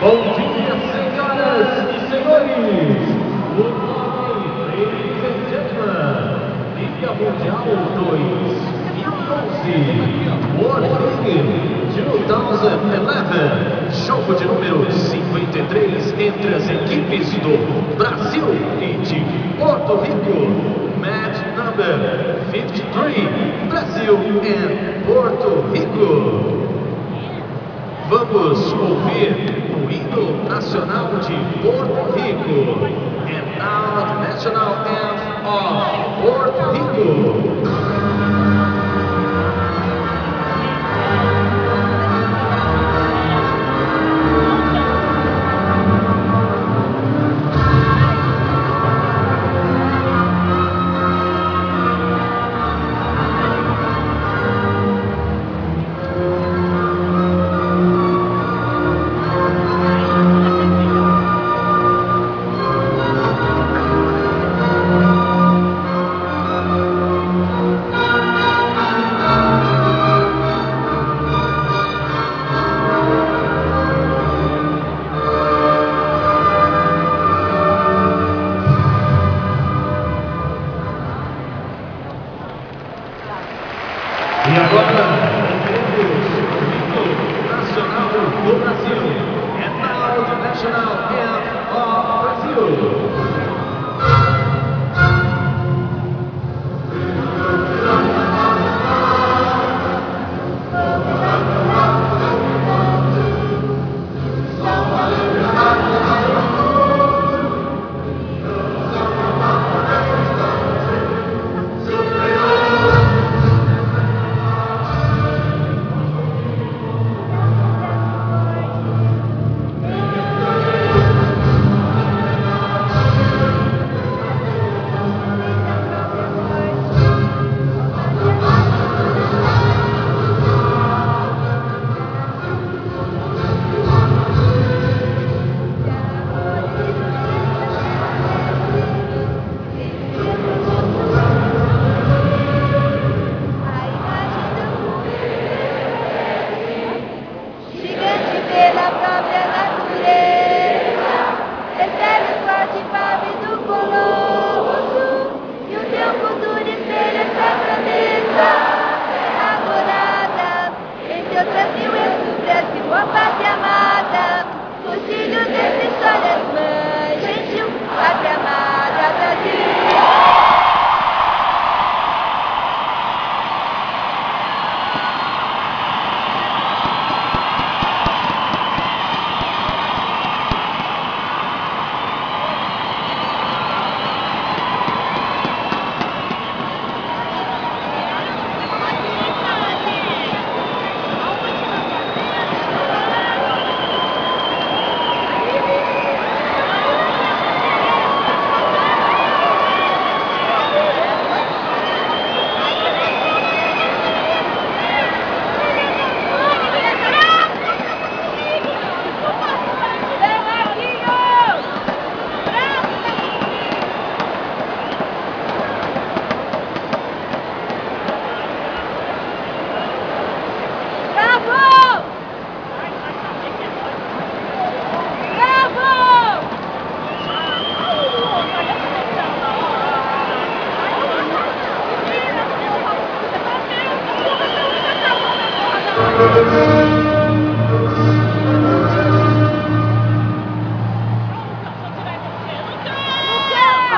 Bom dia, senhoras e senhores! Good morning, ladies and gentlemen! Liga Mundial 2012, World League 2011, jogo de número 53 entre as equipes do Brasil e de Porto Rico. Match number 53, Brasil e Porto Rico. Vamos ouvir hino nacional de Porto Rico. And now national anthem of Porto Rico.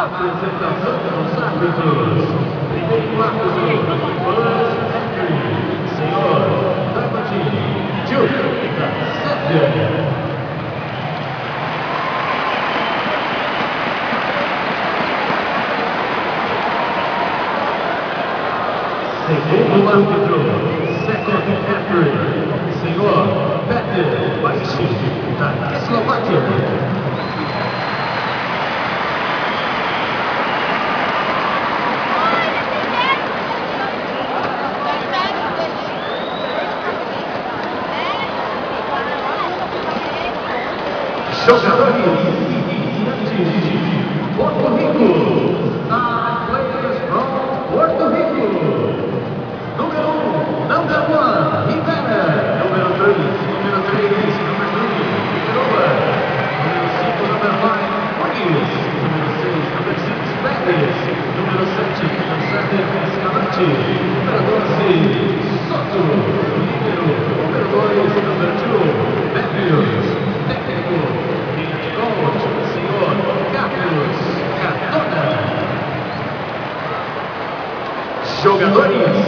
Apresentação dos árbitros. Primeiro árbitro, Henry. Senhor Diamond Duke da. Segundo árbitro, second referee, senhor Peter Baishi, da Eslováquia. Categoria.